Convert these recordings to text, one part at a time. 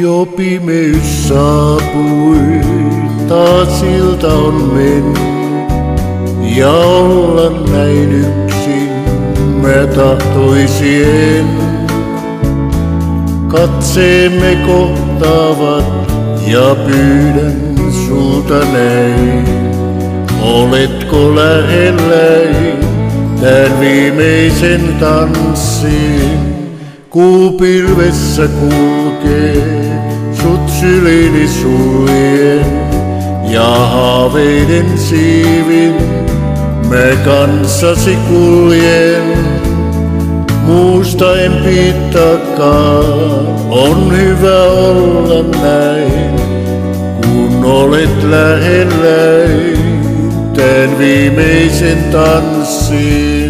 Jo pimeys saapui, taas ilta on mennyt. Ja olla näin yksin mä tahtoisin. Katseemme kohtaavat ja pyydän sulta näin. Oletko lähelläin tän viimeisen tanssin? Kuu pilvessä kulkee, sut syliini suljen. Ja haaveiden siivin mä kanssasi kuljen. Muusta en piittaakaan, on hyvä olla näin. Olet lähelläin, tän viimeisen tanssin.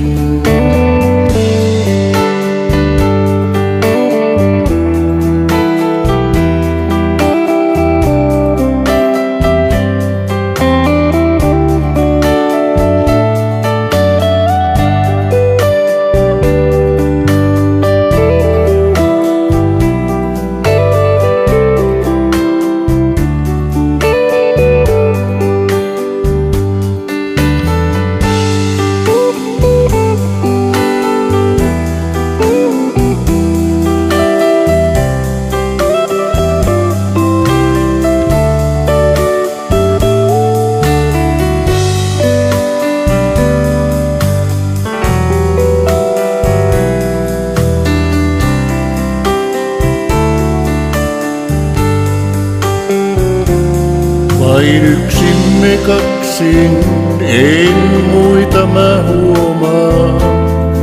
Vain yksin me kaksin, en muita mä huomaa.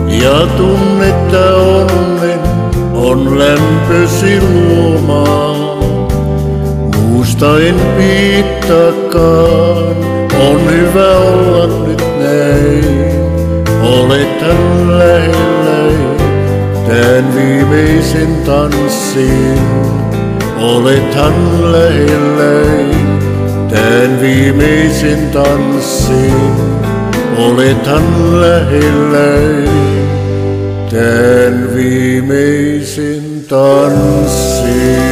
Ja tunnetta onnen on lämpösi luomaa. Muusta en piittaakaan, on hyvä olla nyt näin. Olethan lähelläin, tän viimeisen tanssin. Olethan lähelläin, tän viimeisen tanssin. Olethan lähelläin, tän viimeisen tanssin.